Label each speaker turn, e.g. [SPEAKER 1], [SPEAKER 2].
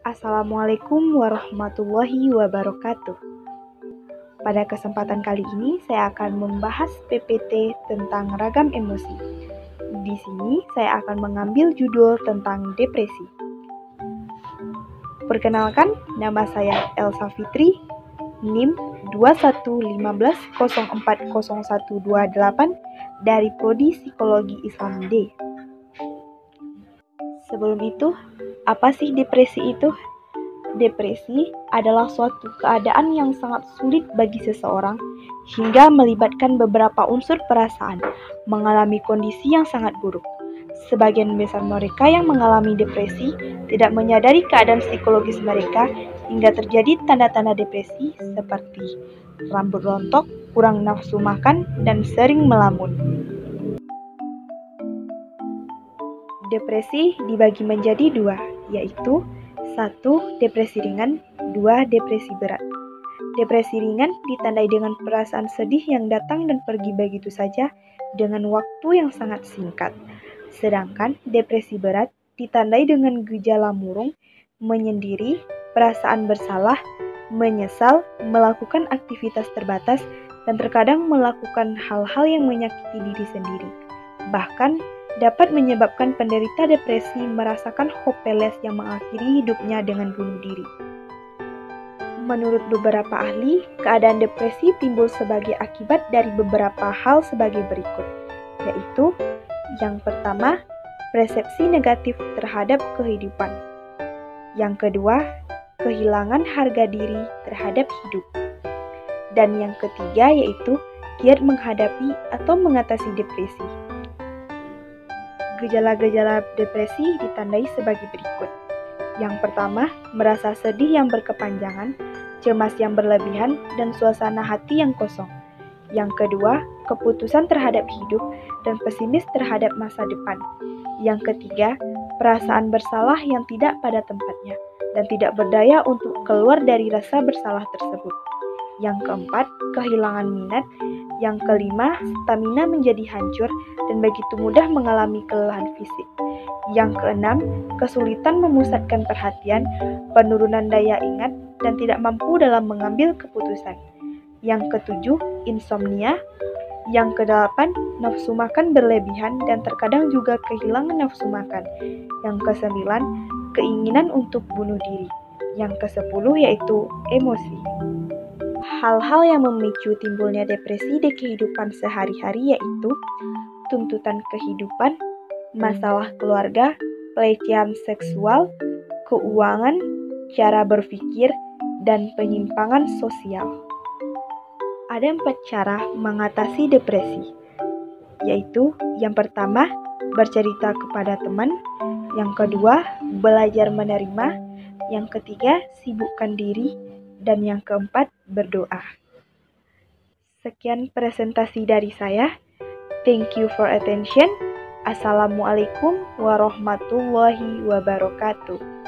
[SPEAKER 1] Assalamualaikum warahmatullahi wabarakatuh. Pada kesempatan kali ini, saya akan membahas PPT tentang ragam emosi. Di sini, saya akan mengambil judul tentang depresi. Perkenalkan, nama saya Elsa Fitri, NIM 2115040128 dari Prodi Psikologi Islam D. Sebelum itu, apa sih depresi itu? Depresi adalah suatu keadaan yang sangat sulit bagi seseorang hingga melibatkan beberapa unsur perasaan, mengalami kondisi yang sangat buruk. Sebagian besar mereka yang mengalami depresi tidak menyadari keadaan psikologis mereka hingga terjadi tanda-tanda depresi seperti rambut rontok, kurang nafsu makan, dan sering melamun. Depresi dibagi menjadi dua, yaitu satu Depresi ringan, dua Depresi berat. Depresi ringan ditandai dengan perasaan sedih yang datang dan pergi begitu saja dengan waktu yang sangat singkat. Sedangkan depresi berat ditandai dengan gejala murung, menyendiri, perasaan bersalah, menyesal, melakukan aktivitas terbatas, dan terkadang melakukan hal-hal yang menyakiti diri sendiri. Bahkan dapat menyebabkan penderita depresi merasakan hopeless yang mengakhiri hidupnya dengan bunuh diri. Menurut beberapa ahli, keadaan depresi timbul sebagai akibat dari beberapa hal sebagai berikut, yaitu yang pertama, persepsi negatif terhadap kehidupan. Yang kedua, kehilangan harga diri terhadap hidup. Dan yang ketiga yaitu giat menghadapi atau mengatasi depresi. Gejala-gejala depresi ditandai sebagai berikut. Yang pertama, merasa sedih yang berkepanjangan, cemas yang berlebihan, dan suasana hati yang kosong. Yang kedua, keputusan terhadap hidup dan pesimis terhadap masa depan. Yang ketiga, perasaan bersalah yang tidak pada tempatnya dan tidak berdaya untuk keluar dari rasa bersalah tersebut. Yang keempat, kehilangan minat. Yang kelima, stamina menjadi hancur dan begitu mudah mengalami kelelahan fisik. Yang keenam, kesulitan memusatkan perhatian, penurunan daya ingat, dan tidak mampu dalam mengambil keputusan. Yang ketujuh, insomnia. Yang kedelapan, nafsu makan berlebihan dan terkadang juga kehilangan nafsu makan. Yang kesembilan, keinginan untuk bunuh diri. Yang kesepuluh yaitu emosi. Hal-hal yang memicu timbulnya depresi di kehidupan sehari-hari yaitu tuntutan kehidupan, masalah keluarga, pelecehan seksual, keuangan, cara berpikir, dan penyimpangan sosial. Ada empat cara mengatasi depresi, yaitu yang pertama, bercerita kepada teman, yang kedua, belajar menerima, yang ketiga, sibukkan diri, dan yang keempat, berdoa. Sekian presentasi dari saya. Thank you for attention. Assalamualaikum warahmatullahi wabarakatuh.